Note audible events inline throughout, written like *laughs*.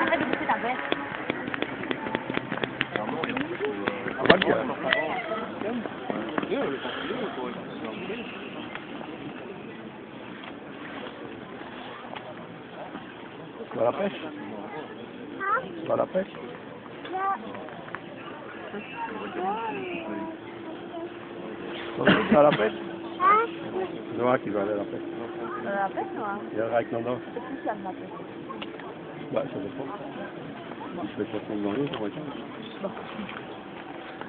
Arrête de à la pêche Tu vas à la pêche Tu vas à la pêche Noah qui va aller à la pêche. Euh, la pêche, moi. Il y a avec Nanda. C'est plus calme, la pêche. Bah, ça dépend. Si je fais pas tomber dans l'eau, ça va être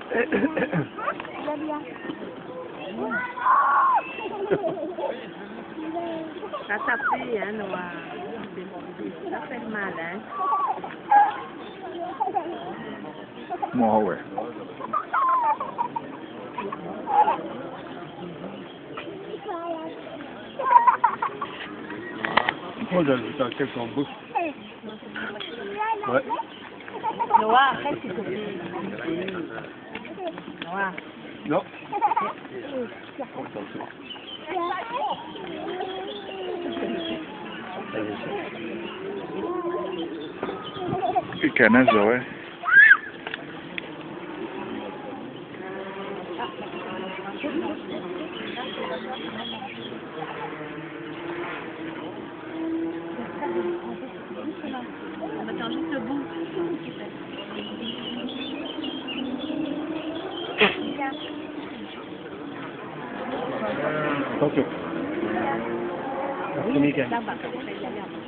*coughs* Ça hein, Noah. Ça fait mal, hein. Moi, ouais. Oh, j'ai quelques en bouche. Ouais. Noah, arrête, s'il te plaît. Noah. Non. Ouais. On va faire juste le bout. Merci, Mickaël. Là-bas, on va y aller après.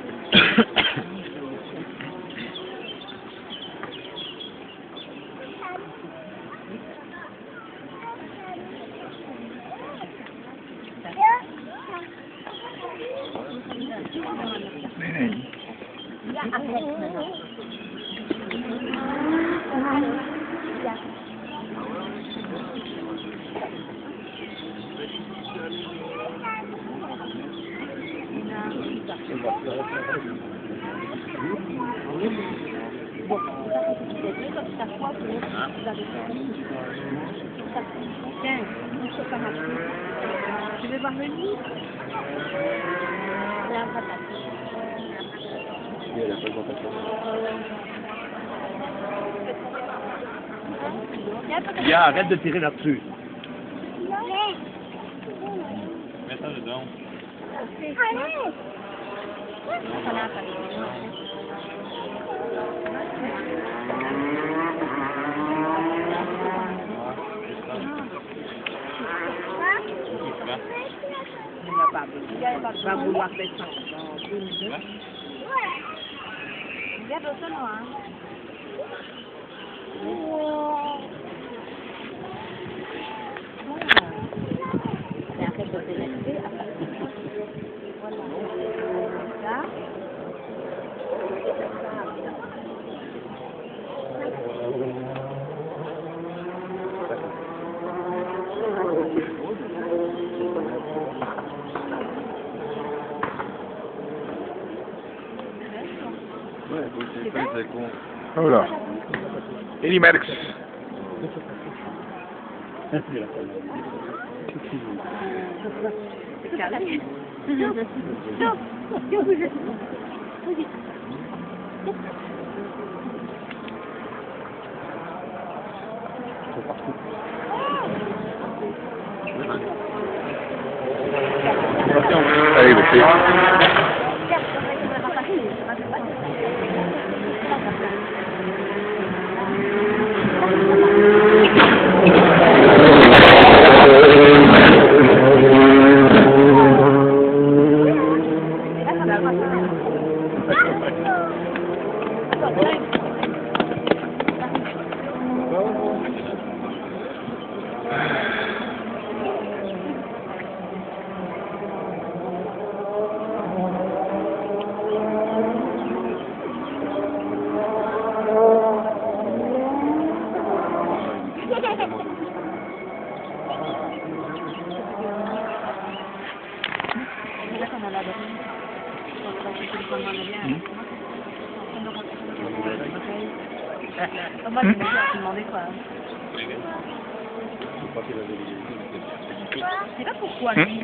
Nee, nee. Ja, arrête maintenant. Tiens, il faut pas marcher. Voir le lit patate. La présentation. Viens, arrête de tirer là-dessus. Mets ça dedans. Babou wak pe san. Gado se nou an. Ou. C'est con. Voilà. Eddie Merckx. Allez. Comment tu vas demander quoi Je sais pas pourquoi. *laughs* Lui.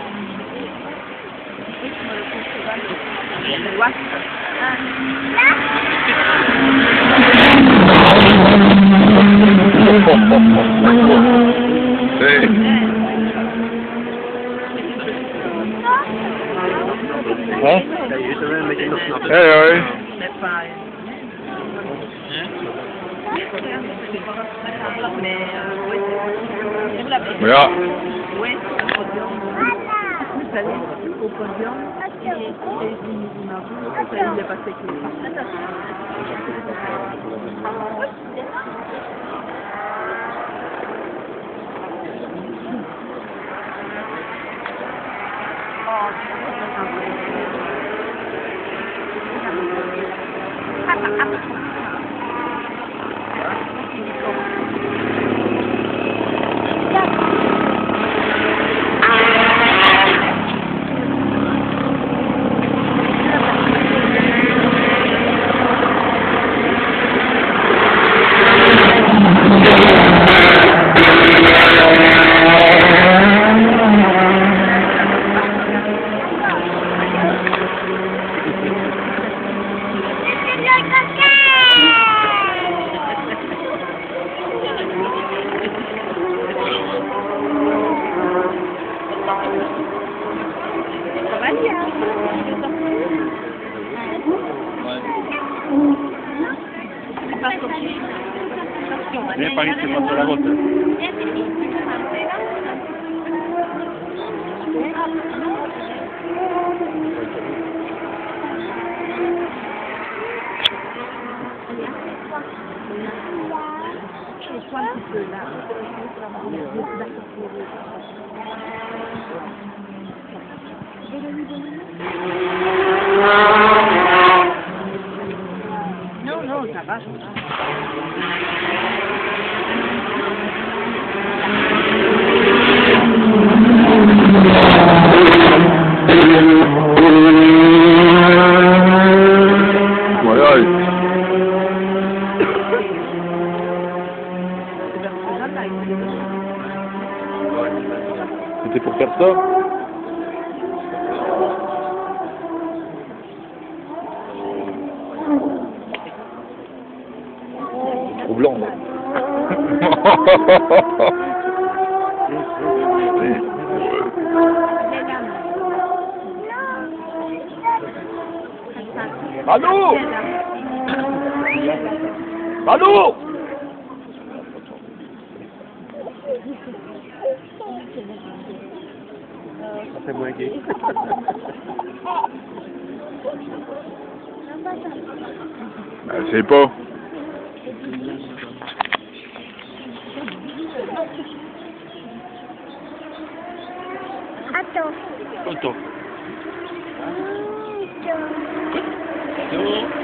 et une image, ça il est passé avec les Non, non, ça va. C'était pour faire ça Trop blanc. *laughs* Allô Allô C'est moins gay. Ben, c'est pas. Attends. Ok.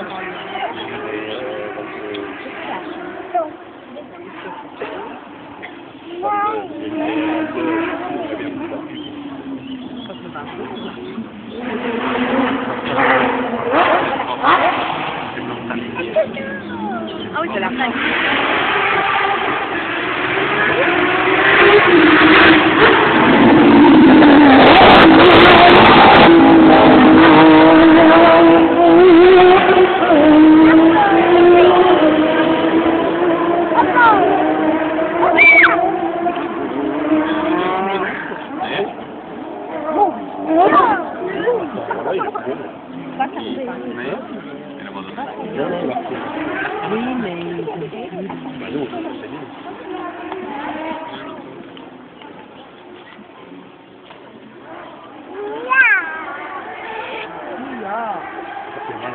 Ah oui, c'est la fin. Oui, mais... Bah non, c'est bien. Ah. Ça fait mal